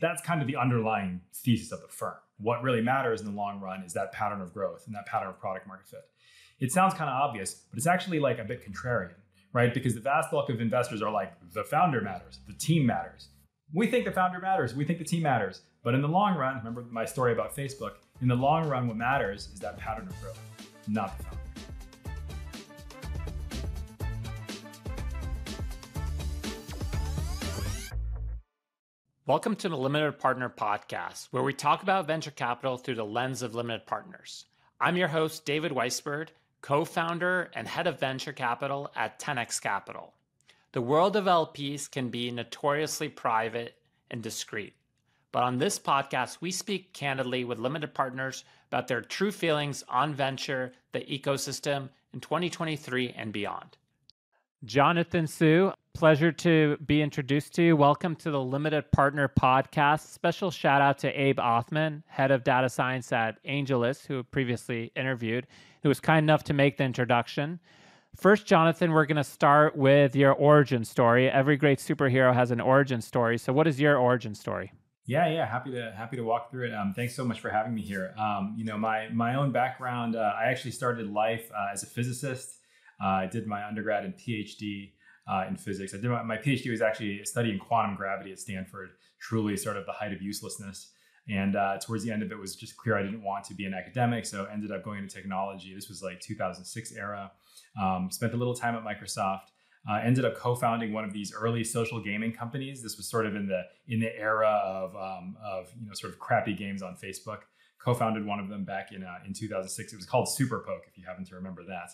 That's kind of the underlying thesis of the firm. What really matters in the long run is that pattern of growth and that pattern of product market fit. It sounds kind of obvious, but it's actually like a bit contrarian, right? Because the vast bulk of investors are like, the founder matters, the team matters. We think the founder matters, we think the team matters. But in the long run, remember my story about Facebook, in the long run, what matters is that pattern of growth, not the founder. Welcome to the Limited Partner Podcast, where we talk about venture capital through the lens of limited partners. I'm your host, David Weisburd, co founder and head of venture capital at 10x Capital. The world of LPs can be notoriously private and discreet. But on this podcast, we speak candidly with limited partners about their true feelings on venture, the ecosystem in 2023 and beyond. Jonathan Hsu, pleasure to be introduced to you. Welcome to the Limited Partner Podcast. Special shout out to Abe Othman, head of data science at AngelList, who previously interviewed, who was kind enough to make the introduction. First, Jonathan, we're going to start with your origin story. Every great superhero has an origin story. So, what is your origin story? Yeah, yeah, happy to happy to walk through it. Um, thanks so much for having me here. Um, you know, my my own background, uh, I actually started life uh, as a physicist. Uh, I did my undergrad and PhD uh, in physics. I did my, my, PhD was actually studying quantum gravity at Stanford, truly sort of the height of uselessness. And uh, towards the end of it was just clear I didn't want to be an academic, so ended up going into technology. This was like 2006 era. Um, spent a little time at Microsoft. Uh, ended up co-founding one of these early social gaming companies. This was sort of in the in the era of um, of you know sort of crappy games on Facebook co-founded one of them back in uh, in 2006. It was called Superpoke, if you happen to remember that.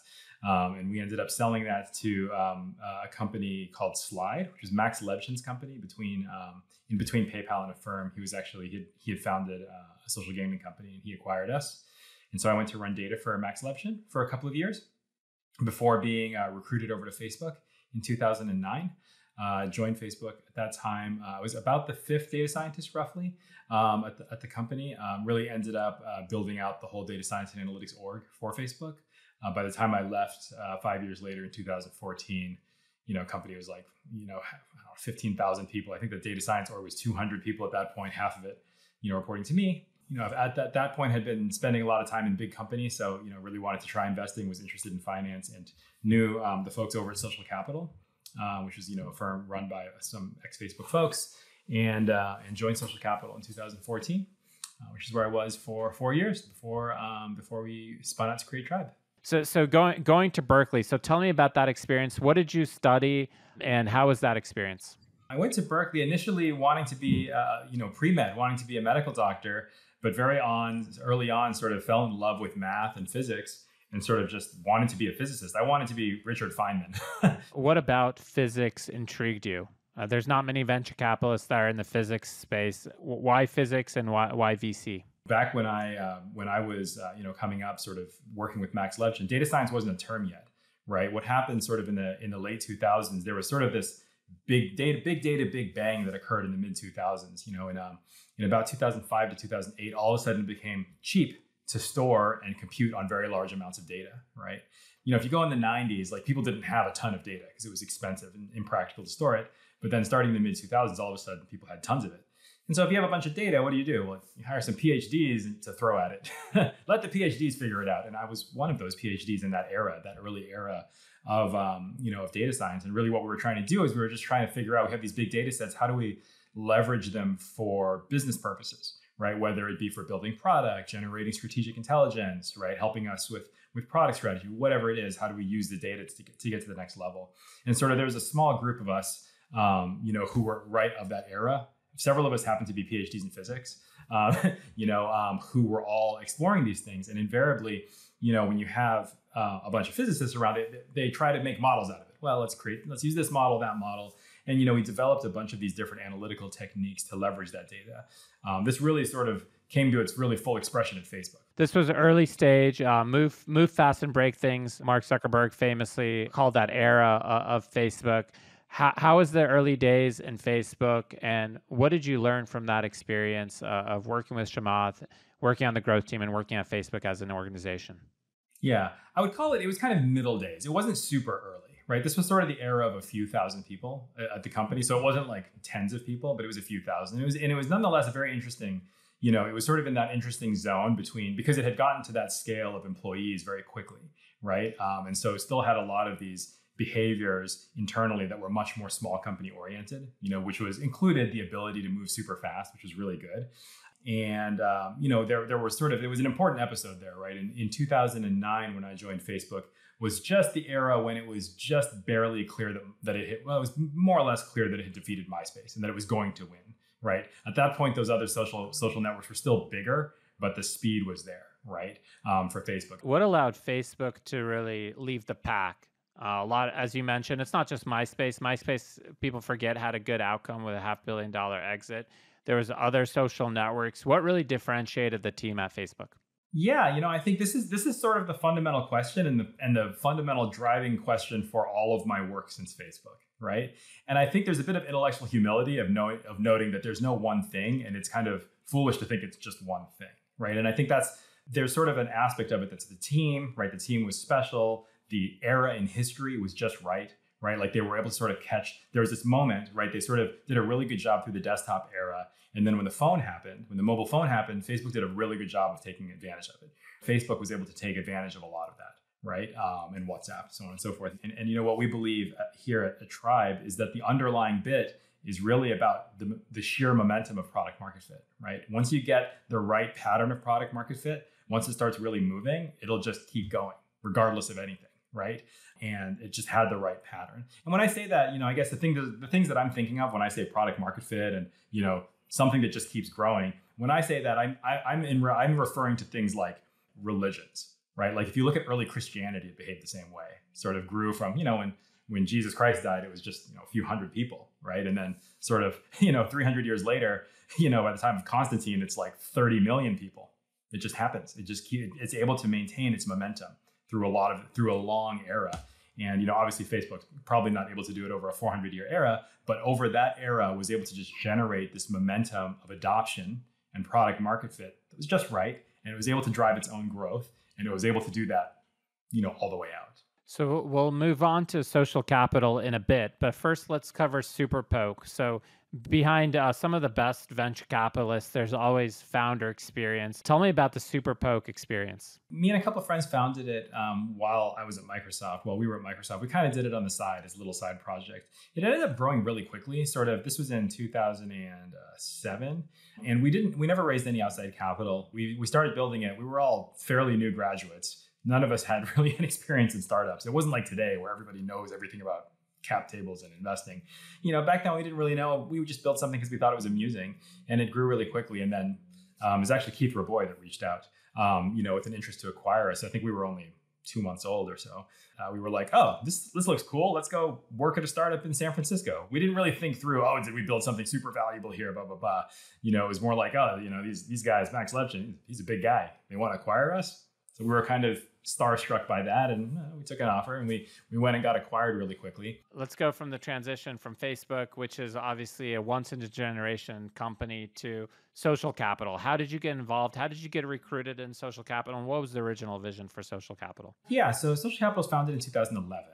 Um, and we ended up selling that to um, uh, a company called Slide, which is Max Levchin's company. Between um, in between PayPal and Affirm, he was actually he had, he had founded uh, a social gaming company, and he acquired us. And so I went to run data for Max Levchin for a couple of years before being uh, recruited over to Facebook in 2009 uh, joined Facebook at that time. Uh, I was about the fifth data scientist, roughly, um, at, the, at the company. Um, really ended up uh, building out the whole data science and analytics org for Facebook. Uh, by the time I left uh, five years later in 2014, you know, company was like, you know, 15,000 people. I think the data science org was 200 people at that point, half of it, you know, reporting to me. You know, at that, that point had been spending a lot of time in big companies. So, you know, really wanted to try investing, was interested in finance and knew um, the folks over at Social Capital uh, which is you know a firm run by some ex Facebook folks, and uh, and joined Social Capital in 2014, uh, which is where I was for four years before um, before we spun out to create Tribe. So so going going to Berkeley. So tell me about that experience. What did you study, and how was that experience? I went to Berkeley initially wanting to be, uh, you know, pre med, wanting to be a medical doctor, but very on early on, sort of fell in love with math and physics and sort of just wanted to be a physicist. I wanted to be Richard Feynman. what about physics intrigued you? Uh, there's not many venture capitalists that are in the physics space. Why physics and why, why VC? Back when I uh, when I was uh, you know coming up, sort of working with Max Levchin, data science wasn't a term yet, right? What happened sort of in the in the late 2000s, there was sort of this big data, big data, big bang that occurred in the mid 2000s. You know, in um, in about 2005 to 2008, all of a sudden it became cheap to store and compute on very large amounts of data, right? You know, if you go in the 90s, like people didn't have a ton of data because it was expensive and impractical to store it. But then starting in the mid 2000s, all of a sudden people had tons of it. And so if you have a bunch of data, what do you do? Well, you hire some PhDs to throw at it. Let the PhDs figure it out. And I was one of those PhDs in that era, that early era of um, you know of data science. And really, what we were trying to do is we were just trying to figure out we have these big data sets. How do we leverage them for business purposes? Right? Whether it be for building product, generating strategic intelligence, right? Helping us with with product strategy, whatever it is, how do we use the data to get, to get to the next level? And sort of there was a small group of us, um, you know, who were right of that era. Several of us happened to be PhDs in physics, um, you know, um, who were all exploring these things. And invariably, you know, when you have uh, a bunch of physicists around it, they try to make models out of it. Well, let's create, let's use this model, that model, and you know, we developed a bunch of these different analytical techniques to leverage that data. Um, this really sort of came to its really full expression at Facebook. This was early stage, uh, move move fast and break things. Mark Zuckerberg famously called that era uh, of Facebook. How, how was the early days in Facebook, and what did you learn from that experience uh, of working with Chamath, working on the growth team, and working at Facebook as an organization? Yeah, I would call it. It was kind of middle days. It wasn't super early right? This was sort of the era of a few thousand people at the company. So it wasn't like tens of people, but it was a few thousand. It was, and it was nonetheless a very interesting, you know, it was sort of in that interesting zone between, because it had gotten to that scale of employees very quickly, right? Um, and so it still had a lot of these behaviors internally that were much more small company oriented, you know, which was included the ability to move super fast, which was really good. And um, you know, there there was sort of it was an important episode there, right? In, in 2009, when I joined Facebook, was just the era when it was just barely clear that that it hit. Well, it was more or less clear that it had defeated MySpace and that it was going to win, right? At that point, those other social social networks were still bigger, but the speed was there, right? Um, for Facebook. What allowed Facebook to really leave the pack? Uh, a lot, as you mentioned, it's not just MySpace. MySpace, people forget, had a good outcome with a half billion dollar exit. There was other social networks. What really differentiated the team at Facebook? Yeah, you know, I think this is this is sort of the fundamental question and the and the fundamental driving question for all of my work since Facebook, right? And I think there's a bit of intellectual humility of knowing of noting that there's no one thing, and it's kind of foolish to think it's just one thing, right? And I think that's there's sort of an aspect of it that's the team, right? The team was special. The era in history was just right right? Like they were able to sort of catch, there was this moment, right? They sort of did a really good job through the desktop era. And then when the phone happened, when the mobile phone happened, Facebook did a really good job of taking advantage of it. Facebook was able to take advantage of a lot of that, right? Um, and WhatsApp, so on and so forth. And, and you know, what we believe uh, here at, Tribe is that the underlying bit is really about the, the sheer momentum of product market fit, right? Once you get the right pattern of product market fit, once it starts really moving, it'll just keep going, regardless of anything right? And it just had the right pattern. And when I say that, you know, I guess the thing the things that I'm thinking of when I say product market fit and you know something that just keeps growing. When I say that, I'm I, am i am I'm referring to things like religions, right? Like if you look at early Christianity, it behaved the same way. Sort of grew from you know when when Jesus Christ died, it was just you know a few hundred people, right? And then sort of you know 300 years later, you know by the time of Constantine, it's like 30 million people. It just happens. It just it's able to maintain its momentum through a lot of through a long era. And you know, obviously, Facebook's probably not able to do it over a 400 year era, but over that era was able to just generate this momentum of adoption and product market fit that was just right, and it was able to drive its own growth, and it was able to do that, you know, all the way out. So we'll move on to social capital in a bit, but first let's cover SuperPoke. So behind uh, some of the best venture capitalists, there's always founder experience. Tell me about the SuperPoke experience. Me and a couple of friends founded it um, while I was at Microsoft. While we were at Microsoft, we kind of did it on the side as a little side project. It ended up growing really quickly. Sort of. This was in 2007, and we didn't. We never raised any outside capital. We we started building it. We were all fairly new graduates. None of us had really any experience in startups. It wasn't like today where everybody knows everything about cap tables and investing. You know, back then we didn't really know. We just built something because we thought it was amusing, and it grew really quickly. And then um, it was actually Keith Rabois that reached out, um, you know, with an interest to acquire us. I think we were only two months old or so. Uh, we were like, oh, this this looks cool. Let's go work at a startup in San Francisco. We didn't really think through, oh, did we build something super valuable here? Blah blah blah. You know, it was more like, oh, you know, these these guys, Max Levchin, he's a big guy. They want to acquire us. So we were kind of starstruck by that, and uh, we took an offer, and we we went and got acquired really quickly. Let's go from the transition from Facebook, which is obviously a once in a generation company, to Social Capital. How did you get involved? How did you get recruited in Social Capital, and what was the original vision for Social Capital? Yeah, so Social Capital was founded in 2011.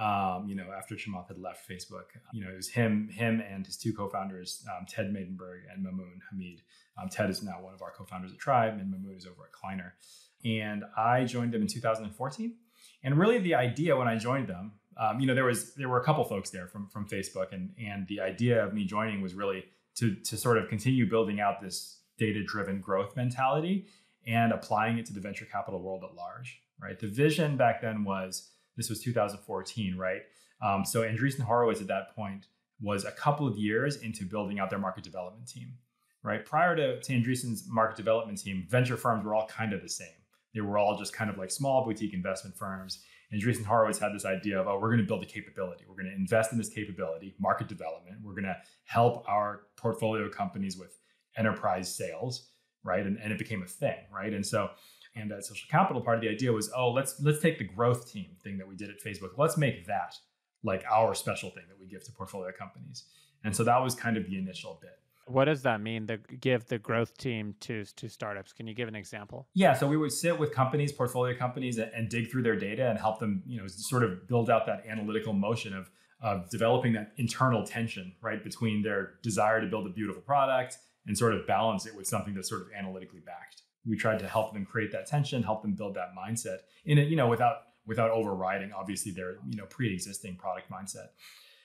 Um, you know, after Chamath had left Facebook, you know, it was him, him and his two co-founders, um, Ted Maidenberg and Mamoun Hamid. Um, Ted is now one of our co-founders at Tribe, and Mamoun is over at Kleiner and I joined them in 2014. And really, the idea when I joined them, um, you know, there was there were a couple folks there from from Facebook, and and the idea of me joining was really to to sort of continue building out this data driven growth mentality and applying it to the venture capital world at large. Right. The vision back then was this was 2014, right? Um, so Andreessen Horowitz at that point was a couple of years into building out their market development team. Right. Prior to, to Andreessen's market development team, venture firms were all kind of the same they were all just kind of like small boutique investment firms. And Andreessen Horowitz had this idea of, oh, we're going to build a capability. We're going to invest in this capability, market development. We're going to help our portfolio companies with enterprise sales, right? And, and it became a thing, right? And so, and that Social Capital, part of the idea was, oh, let's let's take the growth team thing that we did at Facebook. Let's make that like our special thing that we give to portfolio companies. And so that was kind of the initial bit. What does that mean? The give the growth team to to startups. Can you give an example? Yeah, so we would sit with companies, portfolio companies, and, and dig through their data and help them, you know, sort of build out that analytical motion of of developing that internal tension, right, between their desire to build a beautiful product and sort of balance it with something that's sort of analytically backed. We tried to help them create that tension, help them build that mindset in it, you know, without without overriding obviously their you know pre-existing product mindset.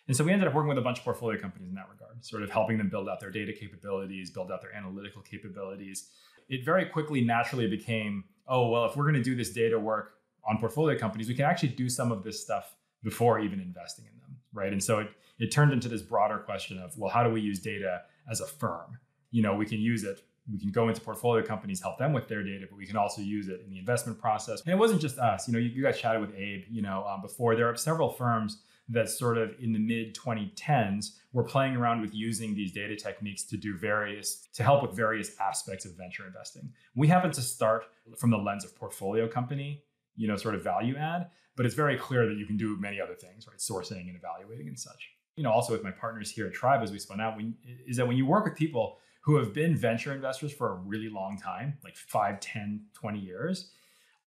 And so we ended up working with a bunch of portfolio companies in that regard, sort of helping them build out their data capabilities, build out their analytical capabilities. It very quickly naturally became, oh, well, if we're going to do this data work on portfolio companies, we can actually do some of this stuff before even investing in them, right? And so it, it turned into this broader question of, well, how do we use data as a firm? You know, we can use it we can go into portfolio companies, help them with their data, but we can also use it in the investment process. And it wasn't just us. You know, you, you guys chatted with Abe, you know, um, before. There are several firms that sort of in the mid 2010s were playing around with using these data techniques to do various, to help with various aspects of venture investing. We happen to start from the lens of portfolio company, you know, sort of value add, but it's very clear that you can do many other things, right? Sourcing and evaluating and such. You know, also with my partners here at Tribe as we spun out, we, is that when you work with people who have been venture investors for a really long time, like 5, 10, 20 years,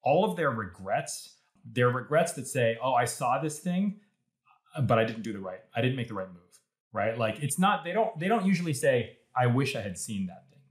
all of their regrets, their regrets that say, oh, I saw this thing, but I didn't do the right, I didn't make the right move, right? Like it's not, they don't, they don't usually say, I wish I had seen that thing,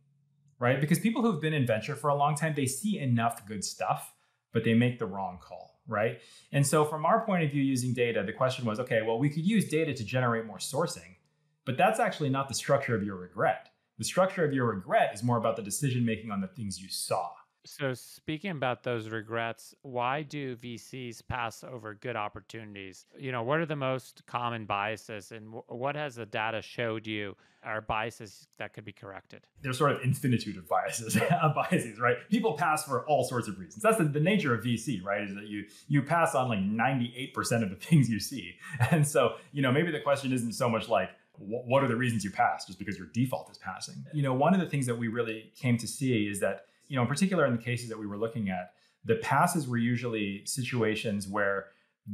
right? Because people who've been in venture for a long time, they see enough good stuff, but they make the wrong call, right? And so from our point of view using data, the question was, okay, well, we could use data to generate more sourcing, but that's actually not the structure of your regret the structure of your regret is more about the decision making on the things you saw. So, speaking about those regrets, why do VCs pass over good opportunities? You know, what are the most common biases, and what has the data showed you are biases that could be corrected? There's sort of infinitude of biases, biases, right? People pass for all sorts of reasons. That's the, the nature of VC, right? Is that you you pass on like 98% of the things you see, and so you know maybe the question isn't so much like what are the reasons you pass just because your default is passing you know one of the things that we really came to see is that you know in particular in the cases that we were looking at the passes were usually situations where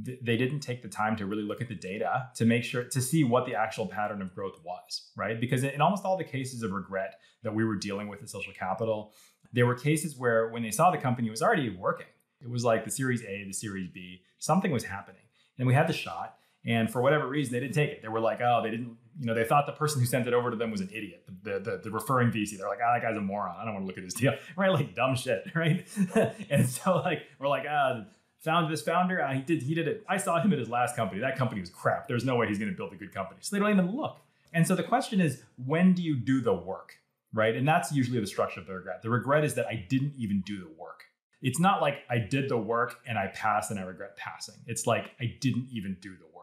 th- they didn't take the time to really look at the data to make sure to see what the actual pattern of growth was right? Because in almost all the cases of regret that we were dealing with at social capital there were cases where when they saw the company was already working. It was like the series a the series b something was happening. And we had the shot and for whatever reason, they didn't take it. They were like, oh, they didn't, you know, they thought the person who sent it over to them was an idiot, the, the, the referring VC. They're like, ah, that guy's a moron. I don't want to look at his deal, right? Like dumb shit, right? and so like, we're like, ah, found this founder. Uh, he did, he did it. I saw him at his last company. That company was crap. There's no way he's going to build a good company. So they don't even look. And so the question is, when do you do the work, right? And that's usually the structure of the regret. The regret is that I didn't even do the work. It's not like I did the work and I passed and I regret passing. It's like I didn't even do the work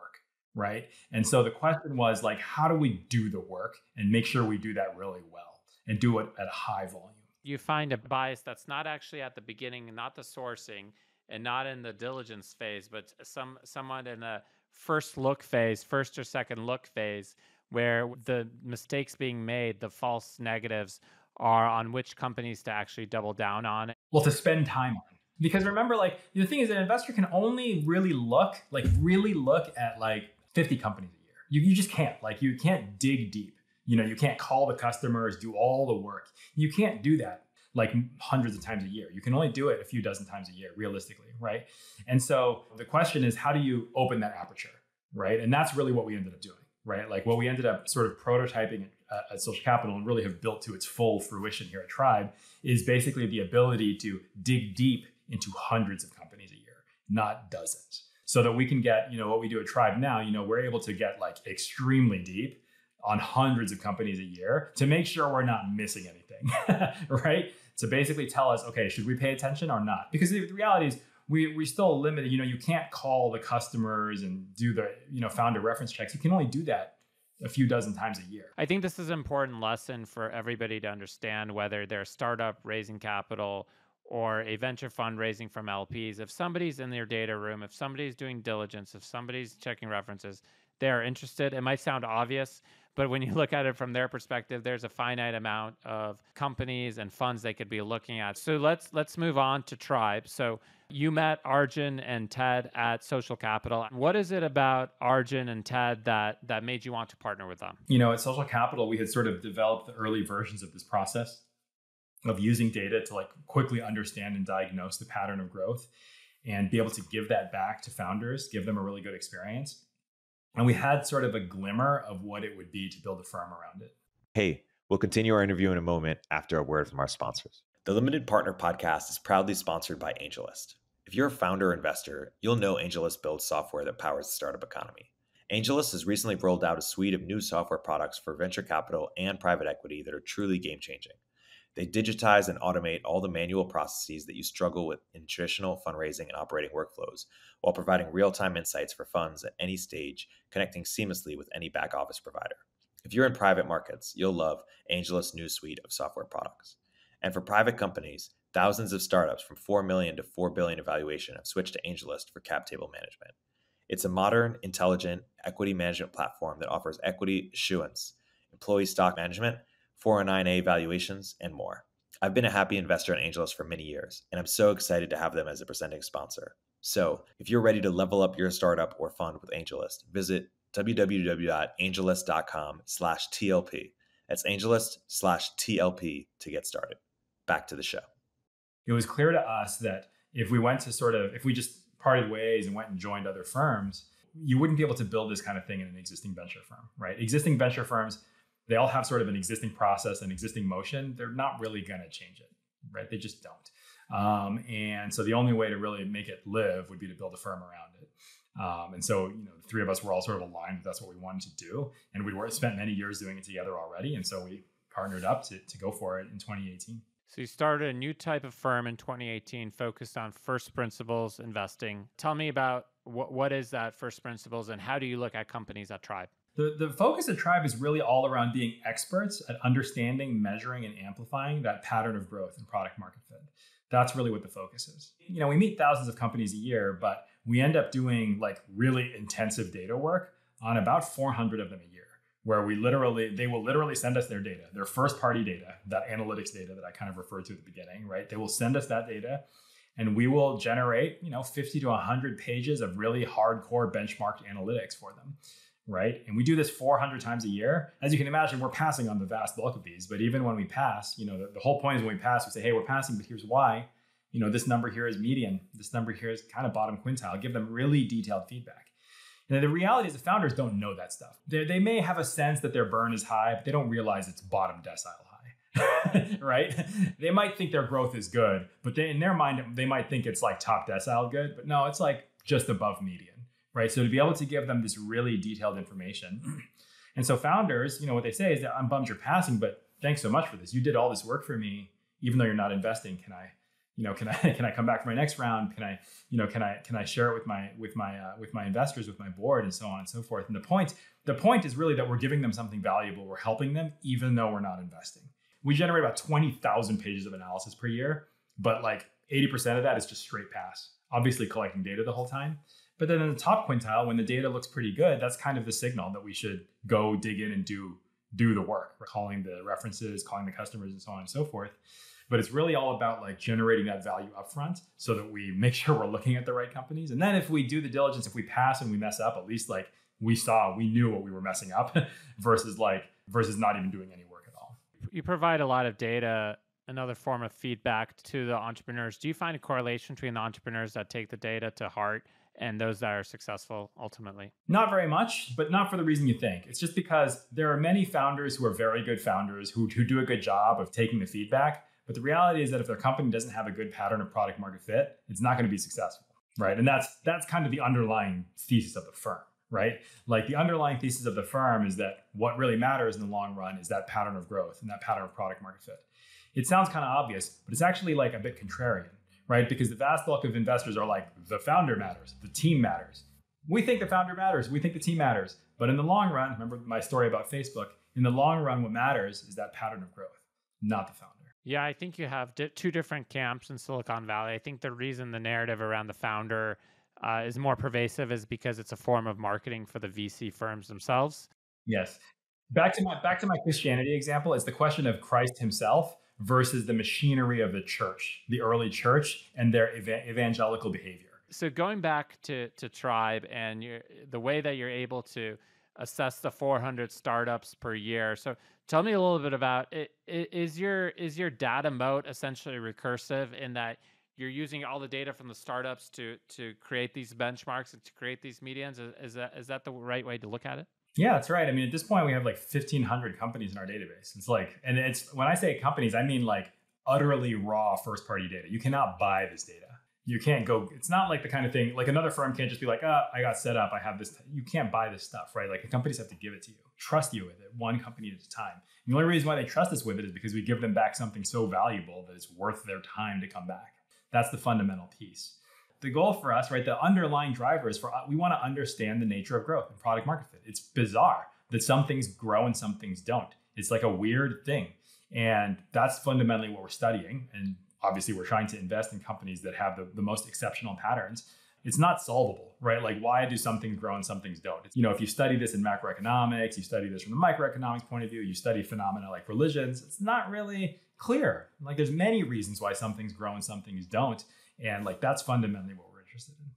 right? And so the question was like, how do we do the work and make sure we do that really well and do it at a high volume? You find a bias that's not actually at the beginning, not the sourcing, and not in the diligence phase, but some somewhat in the first look phase, first or second look phase, where the mistakes being made, the false negatives, are on which companies to actually double down on. Well, to spend time on because remember like the thing is an investor can only really look like really look at like 50 companies a year. You, you just can't. Like you can't dig deep. You know, you can't call the customers, do all the work. You can't do that like hundreds of times a year. You can only do it a few dozen times a year, realistically, right? And so the question is, how do you open that aperture, right? And that's really what we ended up doing, right? Like what we ended up sort of prototyping at, at Social Capital and really have built to its full fruition here at Tribe is basically the ability to dig deep into hundreds of companies a year, not dozens so that we can get, you know, what we do at Tribe now, you know, we're able to get like extremely deep on hundreds of companies a year to make sure we're not missing anything, right? To basically tell us, okay, should we pay attention or not? Because the reality is, we we still limited. You know, you can't call the customers and do the you know founder reference checks. You can only do that a few dozen times a year. I think this is an important lesson for everybody to understand whether they're startup raising capital or a venture fundraising from LPs, if somebody's in their data room, if somebody's doing diligence, if somebody's checking references, they're interested. It might sound obvious, But when you look at it from their perspective, there's a finite amount of companies and funds they could be looking at. So let's let's move on to Tribe. So you met Arjun and Ted at Social Capital. What is it about Arjun and Ted that that made you want to partner with them? You know, at Social Capital, we had sort of developed the early versions of this process of using data to like quickly understand and diagnose the pattern of growth and be able to give that back to founders, give them a really good experience. And we had sort of a glimmer of what it would be to build a firm around it. Hey, we'll continue our interview in a moment after a word from our sponsors. The Limited Partner Podcast is proudly sponsored by AngelList. If you're a founder or investor, you'll know AngelList builds software that powers the startup economy. AngelList has recently rolled out a suite of new software products for venture capital and private equity that are truly game changing. They digitize and automate all the manual processes that you struggle with in traditional fundraising and operating workflows, while providing real time insights for funds at any stage, connecting seamlessly with any back office provider. If you're in private markets, you'll love AngelList's new suite of software products. And for private companies, thousands of startups from 4 million to 4 billion evaluation have switched to AngelList for cap table management. It's a modern, intelligent equity management platform that offers equity issuance, employee stock management, 409A valuations, and more. I've been a happy investor in AngelList for many years, and I'm so excited to have them as a presenting sponsor. So, if you're ready to level up your startup or fund with AngelList, visit www.angellist.com/tlp. That's AngelList slash TLP to get started. Back to the show. It was clear to us that if we went to sort of, if we just parted ways and went and joined other firms, you wouldn't be able to build this kind of thing in an existing venture firm, right? Existing venture firms they all have sort of an existing process and existing motion. They're not really going to change it, right? They just don't. Um, and so the only way to really make it live would be to build a firm around it. Um, and so, you know, the three of us were all sort of aligned. That's what we wanted to do. And we'd spent many years doing it together already. And so we partnered up to, to go for it in 2018. So you started a new type of firm in 2018 focused on first principles investing. Tell me about what, what is that first principles and how do you look at companies at Tribe? The, the focus of Tribe is really all around being experts at understanding, measuring, and amplifying that pattern of growth and product market fit. That's really what the focus is. You know, we meet thousands of companies a year, but we end up doing like really intensive data work on about 400 of them a year, where we literally, they will literally send us their data, their first party data, that analytics data that I kind of referred to at the beginning, right? They will send us that data and we will generate, you know, 50 to 100 pages of really hardcore benchmarked analytics for them right? And we do this 400 times a year. As you can imagine, we're passing on the vast bulk of these. But even when we pass, you know, the, the, whole point is when we pass, we say, hey, we're passing, but here's why. You know, this number here is median. This number here is kind of bottom quintile. Give them really detailed feedback. And the reality is the founders don't know that stuff. They, they may have a sense that their burn is high, but they don't realize it's bottom decile high. right? They might think their growth is good, but they, in their mind, they might think it's like top decile good. But no, it's like just above median right? So to be able to give them this really detailed information. And so founders, you know, what they say is that I'm bummed you're passing, but thanks so much for this. You did all this work for me, even though you're not investing. Can I, you know, can I can I come back for my next round? Can I, you know, can I can I share it with my with my uh, with my investors, with my board, and so on and so forth. And the point the point is really that we're giving them something valuable. We're helping them, even though we're not investing. We generate about twenty thousand pages of analysis per year, but like eighty percent of that is just straight pass. Obviously, collecting data the whole time. But then in the top quintile, when the data looks pretty good, that's kind of the signal that we should go dig in and do do the work. Calling the references, calling the customers, and so on and so forth. But it's really all about like generating that value upfront so that we make sure we're looking at the right companies. And then if we do the diligence, if we pass and we mess up, at least like we saw, we knew what we were messing up versus like versus not even doing any work at all. You provide a lot of data another form of feedback to the entrepreneurs. Do you find a correlation between the entrepreneurs that take the data to heart and those that are successful ultimately? Not very much, but not for the reason you think. It's just because there are many founders who are very good founders who, who do a good job of taking the feedback. But the reality is that if their company doesn't have a good pattern of product market fit, it's not going to be successful. Right. And that's that's kind of the underlying thesis of the firm. Right. Like the underlying thesis of the firm is that what really matters in the long run is that pattern of growth and that pattern of product market fit. It sounds kind of obvious, but it's actually like a bit contrarian right? Because the vast bulk of investors are like, the founder matters, the team matters. We think the founder matters, we think the team matters. But in the long run, remember my story about Facebook, in the long run, what matters is that pattern of growth, not the founder. Yeah, I think you have di- two different camps in Silicon Valley. I think the reason the narrative around the founder uh, is more pervasive is because it's a form of marketing for the VC firms themselves. Yes. Back to my back to my Christianity example, it's the question of Christ himself versus the machinery of the church, the early church and their ev- evangelical behavior. So going back to to Tribe and the way that you're able to assess the 400 startups per year. So tell me a little bit about it. Is your is your data moat essentially recursive in that you're using all the data from the startups to to create these benchmarks and to create these medians? Is that is that the right way to look at it? Yeah, that's right. I mean, at this point, we have like 1,500 companies in our database. It's like, and it's when I say companies, I mean like utterly raw first party data. You cannot buy this data you can't go it's not like the kind of thing like another firm can't just be like oh i got set up i have this you can't buy this stuff right like the companies have to give it to you trust you with it one company at a time and the only reason why they trust us with it is because we give them back something so valuable that it's worth their time to come back that's the fundamental piece the goal for us right the underlying driver is for uh, we want to understand the nature of growth and product market fit it's bizarre that some things grow and some things don't it's like a weird thing and that's fundamentally what we're studying and obviously we're trying to invest in companies that have the, the most exceptional patterns it's not solvable, right? Like, why do some things grow and some things don't? It's, you know, if you study this in macroeconomics, you study this from the microeconomics point of view, you study phenomena like religions, it's not really clear. Like, there's many reasons why some things grow and some things don't. And like, that's fundamentally what we're interested in.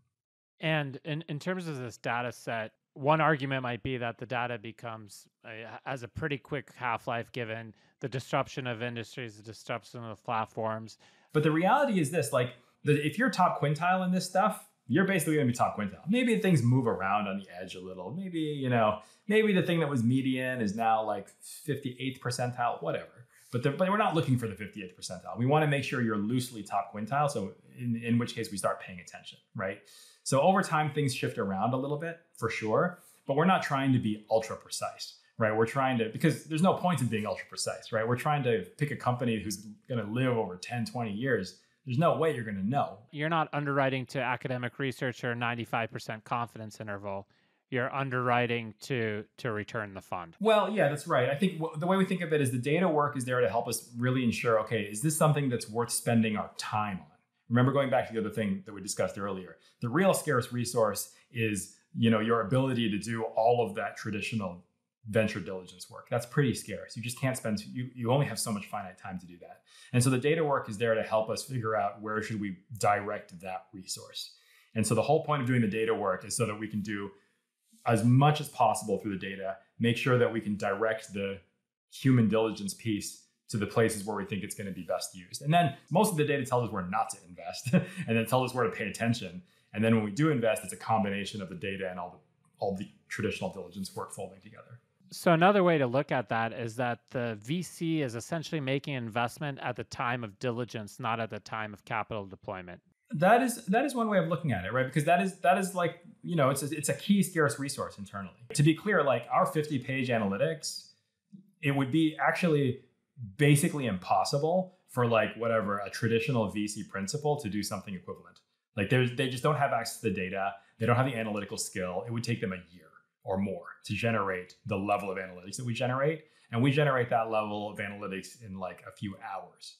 And in, in terms of this data set, one argument might be that the data becomes a, has a pretty quick half life given the disruption of industries, the disruption of platforms. But the reality is this: like, the, if you're top quintile in this stuff, you're basically going to be top quintile. Maybe things move around on the edge a little. Maybe you know, maybe the thing that was median is now like 58th percentile, whatever. But, but we're not looking for the 58th percentile. We want to make sure you're loosely top quintile. So in, in which case we start paying attention, right? So over time things shift around a little bit for sure, but we're not trying to be ultra precise right? We're trying to, because there's no point in being ultra precise, right? We're trying to pick a company who's going to live over 10, 20 years. There's no way you're going to know. You're not underwriting to academic research or 95% confidence interval. You're underwriting to to return the fund. Well, yeah, that's right. I think w- the way we think of it is the data work is there to help us really ensure, okay, is this something that's worth spending our time on? Remember going back to the other thing that we discussed earlier. The real scarce resource is, you know, your ability to do all of that traditional venture diligence work. That's pretty scarce. You just can't spend you you only have so much finite time to do that. And so the data work is there to help us figure out where should we direct that resource. And so the whole point of doing the data work is so that we can do as much as possible through the data, make sure that we can direct the human diligence piece to the places where we think it's going to be best used. And then most of the data tells us where not to invest and then tells us where to pay attention. And then when we do invest, it's a combination of the data and all the all the traditional diligence work folding together. So another way to look at that is that the VC is essentially making investment at the time of diligence, not at the time of capital deployment. That is that is one way of looking at it, right? Because that is that is like you know it's a, it's a key scarce resource internally. To be clear, like our 50 page analytics, it would be actually basically impossible for like whatever a traditional VC principal to do something equivalent. Like they they just don't have access to the data. They don't have the analytical skill. It would take them a year or more to generate the level of analytics that we generate. And we generate that level of analytics in like a few hours.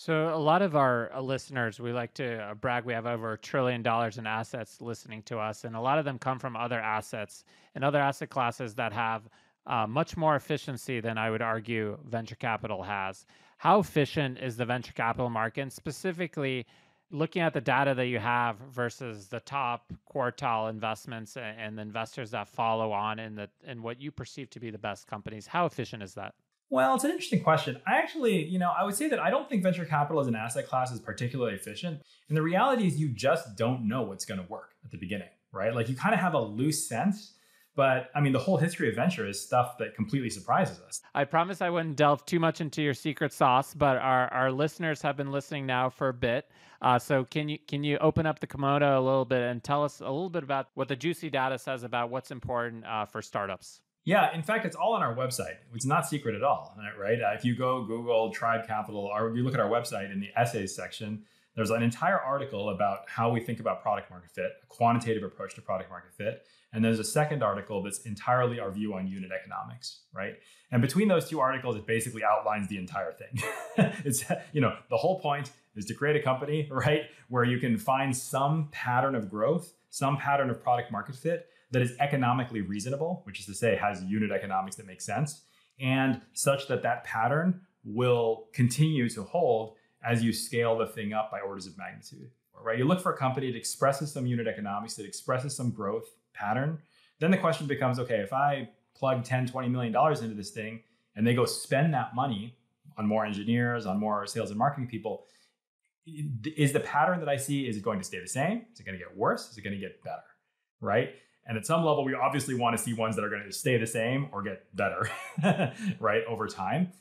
So, a lot of our uh, listeners, we like to uh, brag we have over a trillion dollars in assets listening to us. And a lot of them come from other assets and other asset classes that have uh, much more efficiency than I would argue venture capital has. How efficient is the venture capital market? And specifically, looking at the data that you have versus the top quartile investments and the investors that follow on in the in what you perceive to be the best companies how efficient is that well it's an interesting question i actually you know i would say that i don't think venture capital as an asset class is particularly efficient and the reality is you just don't know what's going to work at the beginning right like you kind of have a loose sense but I mean, the whole history of venture is stuff that completely surprises us. I promise I wouldn't delve too much into your secret sauce, but our, our listeners have been listening now for a bit. Uh, so can you can you open up the kimono a little bit and tell us a little bit about what the juicy data says about what's important uh, for startups? Yeah, in fact, it's all on our website. It's not secret at all, right? Uh, if you go Google Tribe Capital, or you look at our website in the essays section, there's an entire article about how we think about product market fit, a quantitative approach to product market fit. And there's a second article that's entirely our view on unit economics, right? And between those two articles, it basically outlines the entire thing. it's, you know, the whole point is to create a company, right, where you can find some pattern of growth, some pattern of product market fit that is economically reasonable, which is to say has unit economics that make sense, and such that that pattern will continue to hold as you scale the thing up by orders of magnitude. Right? You look for a company that expresses some unit economics, that expresses some growth pattern. Then the question becomes, okay, if I plug 10, 20 million dollars into this thing and they go spend that money on more engineers, on more sales and marketing people, is the pattern that I see, is it going to stay the same? Is it going to get worse? Is it going to get better? Right? And at some level, we obviously want to see ones that are going to stay the same or get better, right, over time.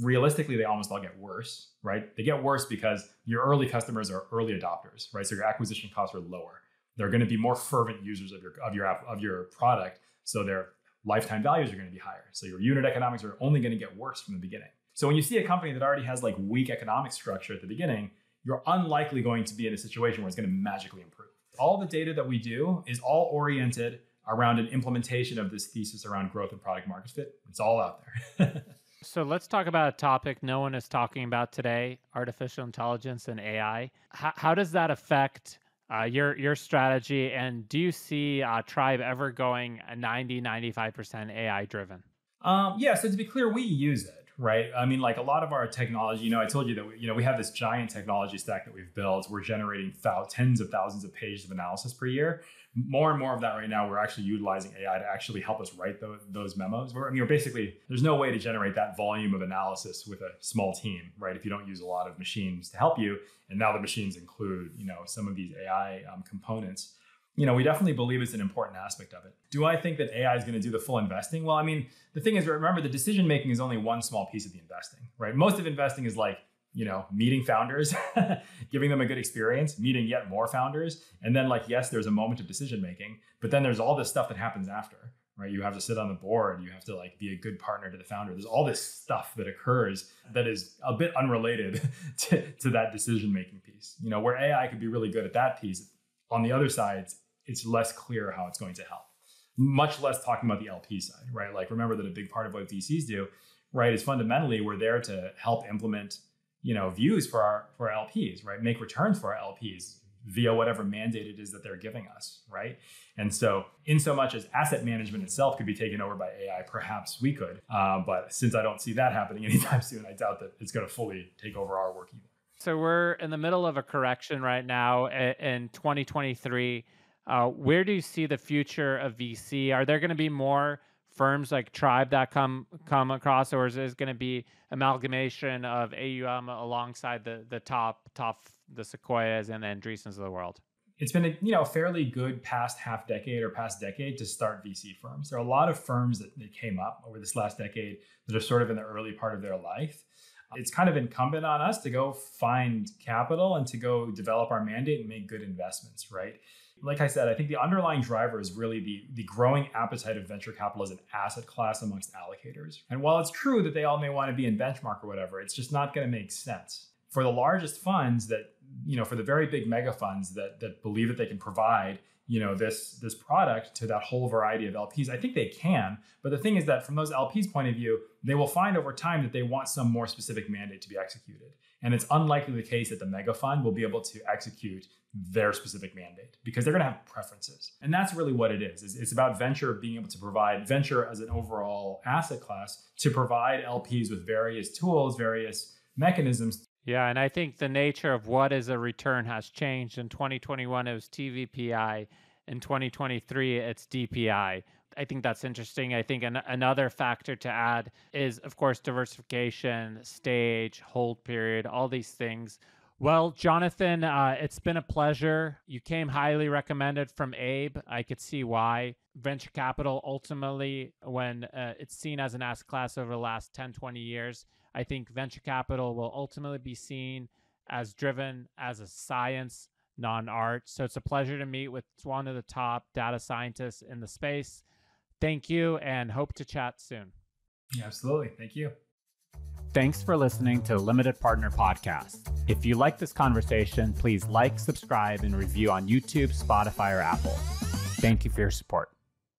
Realistically, they almost all get worse, right? They get worse because your early customers are early adopters, right? So your acquisition costs are lower. They're going to be more fervent users of your of your app, of your product, so their lifetime values are going to be higher. So your unit economics are only going to get worse from the beginning. So when you see a company that already has like weak economic structure at the beginning, you're unlikely going to be in a situation where it's going to magically improve. All the data that we do is all oriented around an implementation of this thesis around growth and product market fit. It's all out there. so let's talk about a topic no one is talking about today artificial intelligence and AI. How, how does that affect uh, your your strategy and do you see uh, tribe ever going 90 95% ai driven um, yeah so to be clear we use it right? I mean, like a lot of our technology, you know, I told you that, we, you know, we have this giant technology stack that we've built. We're generating tens of thousands of pages of analysis per year. More and more of that right now, we're actually utilizing AI to actually help us write those, those memos. We're, I mean, we're basically, there's no way to generate that volume of analysis with a small team, right? If you don't use a lot of machines to help you. And now the machines include, you know, some of these AI um, components you know, we definitely believe it's an important aspect of it. Do I think that AI is going to do the full investing? Well, I mean, the thing is, remember, the decision making is only one small piece of the investing, right? Most of investing is like, you know, meeting founders, giving them a good experience, meeting yet more founders. And then, like, yes, there's a moment of decision making, but then there's all this stuff that happens after, right? You have to sit on the board, you have to like be a good partner to the founder. There's all this stuff that occurs that is a bit unrelated to, to that decision making piece. You know, where AI could be really good at that piece. On the other side, it's less clear how it's going to help. Much less talking about the LP side, right? Like remember that a big part of what VCs do, right, is fundamentally we're there to help implement, you know, views for our for our LPs, right? Make returns for our LPs via whatever mandate it is that they're giving us, right? And so, in so much as asset management itself could be taken over by AI, perhaps we could. Uh, but since I don't see that happening anytime soon, I doubt that it's going to fully take over our work either. So we're in the middle of a correction right now in 2023. Uh, where do you see the future of VC? Are there going to be more firms like Tribe that come come across, or is it going to be amalgamation of AUM alongside the the top top the Sequoias and the Andreessens of the world? It's been a you know fairly good past half decade or past decade to start VC firms. There are a lot of firms that, that came up over this last decade that are sort of in the early part of their life. It's kind of incumbent on us to go find capital and to go develop our mandate and make good investments, right? Like I said, I think the underlying driver is really the, the growing appetite of venture capital as an asset class amongst allocators. And while it's true that they all may want to be in benchmark or whatever, it's just not going to make sense. For the largest funds that, you know, for the very big mega funds that that believe that they can provide, you know, this this product to that whole variety of LPs, I think they can. But the thing is that from those LPs' point of view, they will find over time that they want some more specific mandate to be executed. And it's unlikely the case that the mega fund will be able to execute their specific mandate because they're going to have preferences. And that's really what it is. It's about venture being able to provide venture as an overall asset class to provide LPs with various tools, various mechanisms. Yeah, and I think the nature of what is a return has changed. In 2021, it was TVPI. In 2023, it's DPI. I think that's interesting. I think an- another factor to add is, of course, diversification, stage, hold period, all these things well, Jonathan, uh, it's been a pleasure. You came highly recommended from Abe. I could see why. Venture capital, ultimately, when uh, it's seen as an asset class over the last 10, 20 years, I think venture capital will ultimately be seen as driven as a science, non art. So it's a pleasure to meet with one of the top data scientists in the space. Thank you and hope to chat soon. Yeah, absolutely. Thank you. Thanks for listening to Limited Partner Podcast. If you like this conversation, please like, subscribe, and review on YouTube, Spotify, or Apple. Thank you for your support.